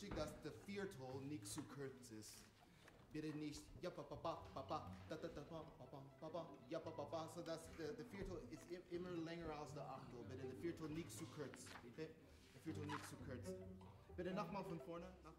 wichtig, dass der Viertel nicht zu kurz ist. Bitte nicht ja pa pa pa pa pa da da da pa pa pa pa pa ja pa pa pa, so dass der, der Viertel ist im- immer länger als der Achtel. Bitte der Viertel nicht zu kurz. Bitte der Viertel nicht zu kurz. Bitte nochmal von vorne, nochmal.